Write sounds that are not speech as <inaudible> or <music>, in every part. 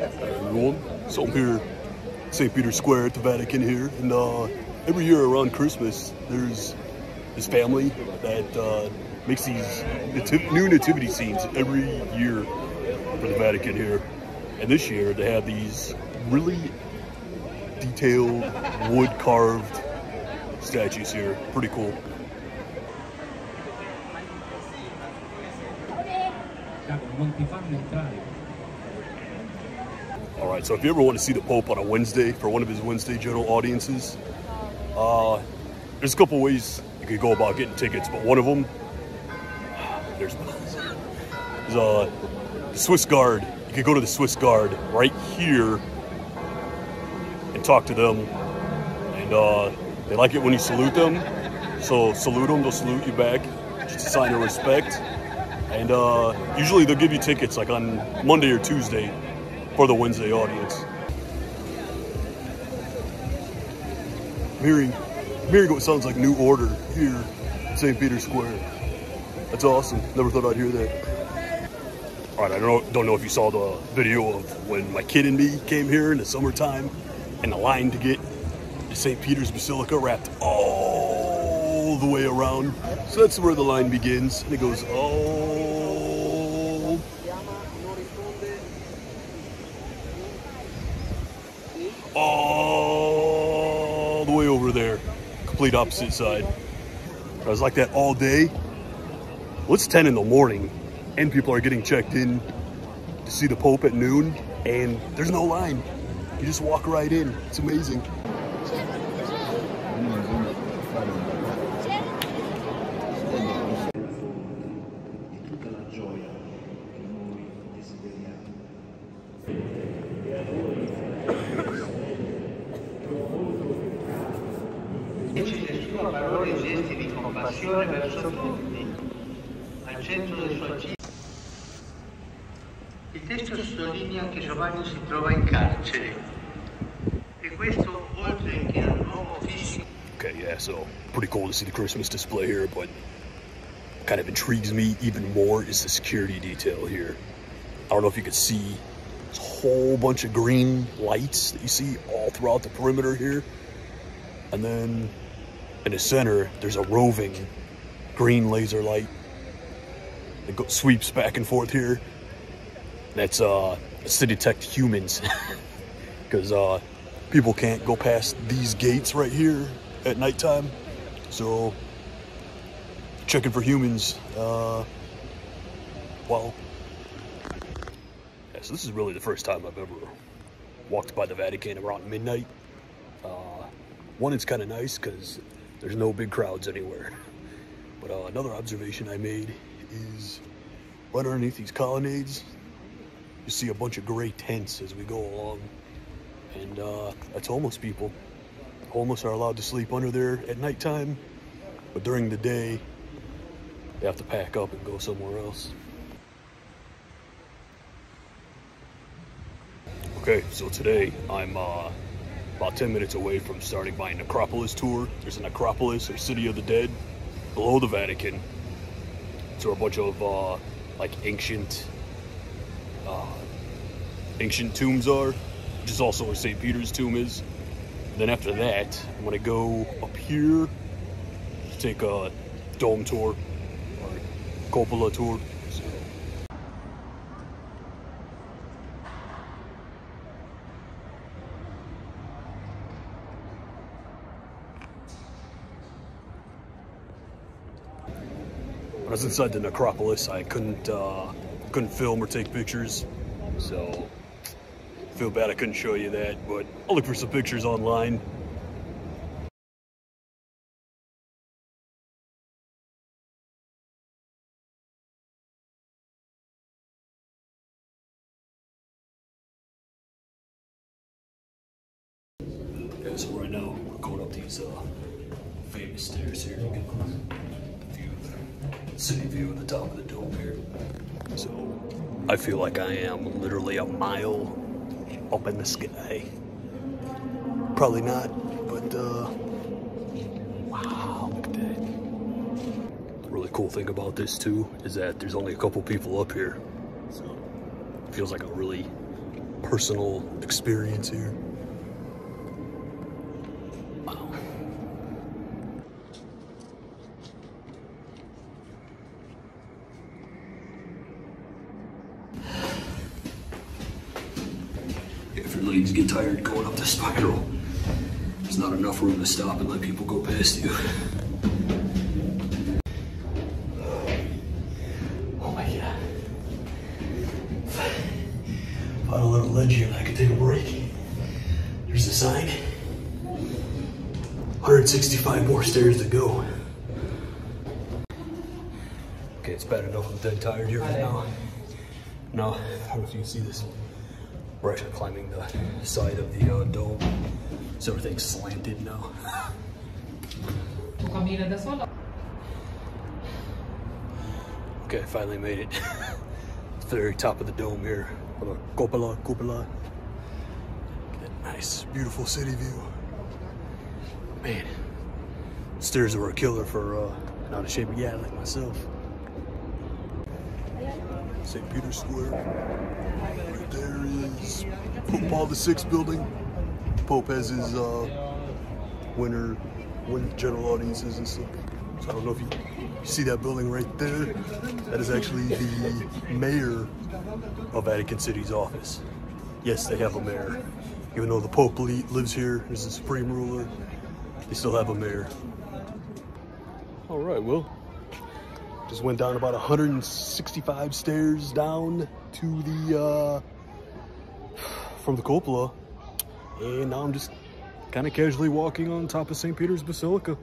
everyone. So I'm here, St. Peter's Square at the Vatican here, and uh, every year around Christmas, there's this family that uh, makes these nativ new nativity scenes every year for the Vatican here. And this year they have these really detailed wood carved statues here. Pretty cool. All right, so if you ever want to see the Pope on a Wednesday for one of his Wednesday general audiences, uh, there's a couple ways you could go about getting tickets, but one of them, there's, uh, the Swiss Guard. You could go to the Swiss Guard right here and talk to them, and uh, they like it when you salute them. So salute them, they'll salute you back, just a sign of respect. And uh, usually they'll give you tickets like on Monday or Tuesday for the Wednesday audience. I'm hearing, I'm hearing what sounds like New Order here St. Peter's Square. That's awesome. Never thought I'd hear that. All right, I don't know, don't know if you saw the video of when my kid and me came here in the summertime and the line to get the St. Peter's Basilica wrapped all the way around. So that's where the line begins, and it goes all all the way over there, complete opposite side. I was like that all day. Well, it's 10 in the morning, and people are getting checked in to see the Pope at noon, and there's no line. You just walk right in. It's amazing. Verso tutti. Al centro del suo. Il testo sottolinea che Giovanni si trova in carcere e questo oltre che al nuovo fisico Okay, yeah, so pretty cool to see the Christmas display here, but kind of intrigues me even more is the security detail here. I don't know if you can see this whole bunch of green lights that you see all throughout the perimeter here. And then in the center, there's a roving green laser light that sweeps back and forth here. That's uh, to detect humans <laughs> because uh, people can't go past these gates right here at nighttime. So checking for humans. Uh, well, yeah, so this is really the first time I've ever walked by the Vatican around midnight. Uh, one, it's kind of nice because there's no big crowds anywhere. But uh, another observation I made is right underneath these colonnades, you see a bunch of gray tents as we go along. And uh, that's homeless people. Homeless are allowed to sleep under there at nighttime, but during the day, they have to pack up and go somewhere else. Okay, so today I'm uh, about 10 minutes away from starting my necropolis tour. There's a necropolis or city of the dead below the Vatican. So a bunch of uh, like ancient, uh, ancient tombs are, which is also where St. Peter's tomb is. Then after that, I'm gonna go up here, take a dome tour or cupola tour. So, when I was inside the necropolis, I couldn't uh, couldn't film or take pictures, so feel bad I couldn't show you that. But I'll look for some pictures online. Okay, so right now we're going up these uh, famous stairs here. You get the view, the city view of the top of the dome here. So I feel like I am literally a mile up in the sky. Probably not, but uh, wow, look at that. The really cool thing about this too is that there's only a couple people up here. So it feels like a really personal experience here. Wow. Legs get tired going up the spiral, there's not enough room to stop and let people go past you. Oh my god. If I had a little ledge here and I could take a break. There's the sign. 165 more stairs to go. Okay, it's bad enough I'm dead tired here right now. No, I don't know if you can see this. We're actually climbing the side of the uh, dome. So everything's slanted now. Tu cammina da sola? Okay, finally made it. <laughs> to the very top of the dome here. of the Cupola, Cupola. That nice, beautiful city view. Man, stairs were a killer for uh, an out of shape guy like myself. St. Peter's Square. Right there is Pope Paul VI building. Pope has his uh, winter, winter general audiences and stuff. So I don't know if you see that building right there. That is actually the mayor of Vatican City's office. Yes, they have a mayor. Even though the Pope li- lives here, is the supreme ruler, they still have a mayor. All right, well, just went down about 165 stairs down to the, uh, from the cupola. And now I'm just kind of casually walking on top of St. Peter's Basilica.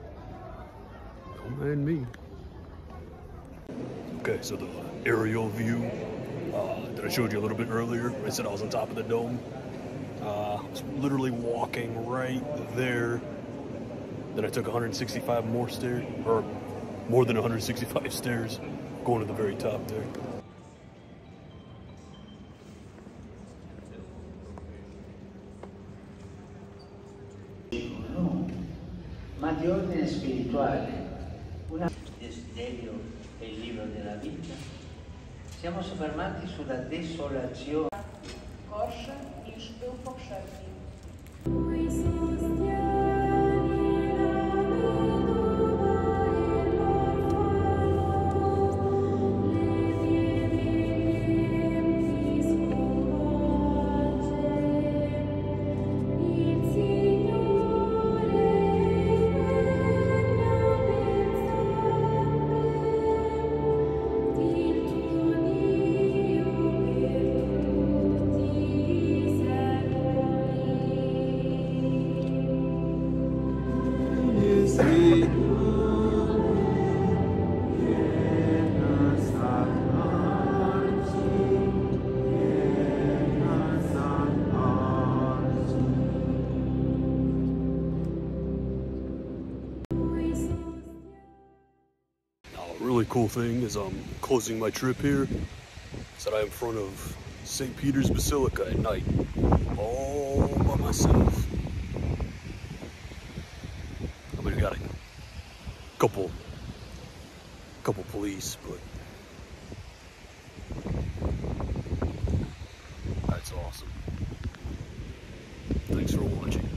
Don't mind me. Okay, so the aerial view uh, that I showed you a little bit earlier, I said I was on top of the dome. Uh, literally walking right there. Then I took 165 more stairs, or more than 165 stairs, going to the very top there. ma di ordine spirituale. Una desiderio è il libro della vita. Siamo soffermati sulla desolazione. gorsze niż był poprzedni. Cool thing is I'm closing my trip here. Is that I'm in front of St. Peter's Basilica at night, all by myself. I mean, we got a couple, couple police, but that's awesome. Thanks for watching.